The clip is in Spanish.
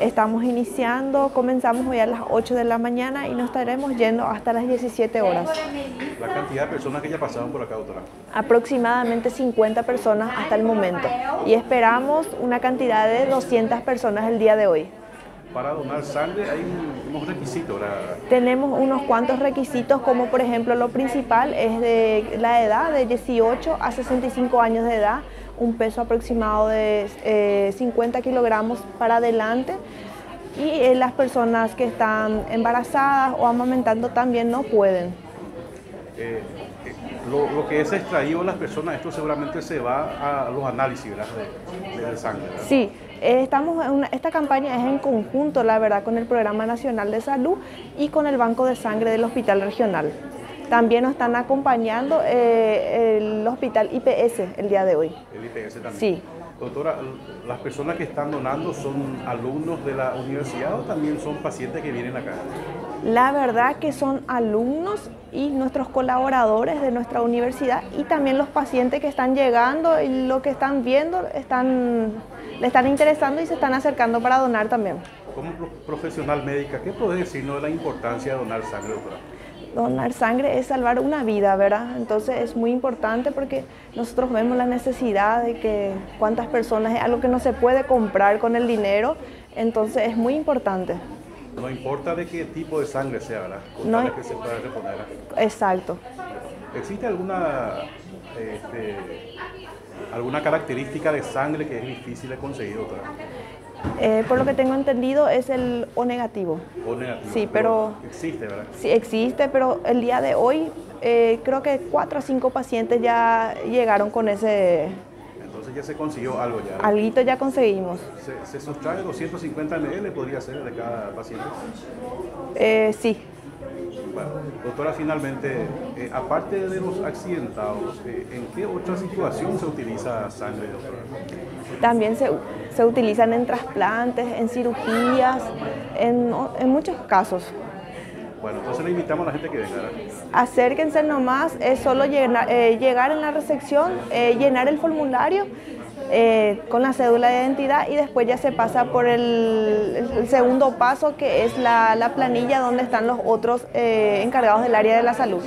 Estamos iniciando, comenzamos hoy a las 8 de la mañana y nos estaremos yendo hasta las 17 horas. La cantidad de personas que ya pasaron por acá, doctora. Aproximadamente 50 personas hasta el momento y esperamos una cantidad de 200 personas el día de hoy. Para donar sangre hay unos requisitos, ¿verdad? Tenemos unos cuantos requisitos como por ejemplo lo principal es de la edad de 18 a 65 años de edad, un peso aproximado de 50 eh, kilogramos para adelante y eh, las personas que están embarazadas o amamentando también no pueden. Eh, lo, que es extraído de las personas, esto seguramente se va a los análisis De, de, sangre. Sí, estamos esta campaña es en conjunto, la verdad, con el Programa Nacional de Salud y con el Banco de Sangre del Hospital Regional. También nos están acompañando eh, el Hospital IPS el día de hoy. ¿El IPS también? Sí. Doctora, ¿las personas que están donando son alumnos de la universidad o también son pacientes que vienen acá? La verdad que son alumnos y nuestros colaboradores de nuestra universidad y también los pacientes que están llegando y lo que están viendo están, le están interesando y se están acercando para donar también. Como profesional médica, ¿qué puede decirnos de la importancia de donar sangre, doctora? Donar sangre es salvar una vida, ¿verdad? Entonces es muy importante porque nosotros vemos la necesidad de que cuántas personas, es algo que no se puede comprar con el dinero, entonces es muy importante. No importa de qué tipo de sangre sea, ¿verdad? Con no, que se pueda reponer. Exacto. ¿Existe alguna, este, alguna característica de sangre que es difícil de conseguir, doctora? Eh, por lo que tengo entendido es el O negativo. O negativo. Sí, pero, existe, ¿verdad? Sí, existe, pero el día de hoy eh, creo que cuatro o cinco pacientes ya llegaron con ese... Entonces ya se consiguió algo ya. Alguito ya conseguimos. ¿Se, se sustrae 250 ml podría ser de cada paciente? Eh, sí. Bueno, doctora, finalmente, eh, aparte de los accidentados, eh, ¿en qué otra situación se utiliza sangre, doctora? También se, se utilizan en trasplantes, en cirugías, en, en, muchos casos. Bueno, entonces le invitamos a la gente que venga. Acérquense nomás, es solo llenar, eh, llegar en la recepción, llenar el formulario eh, con la cédula de identidad y después ya se pasa por el, segundo paso que es la, planilla donde están los otros eh, encargados del área de la salud.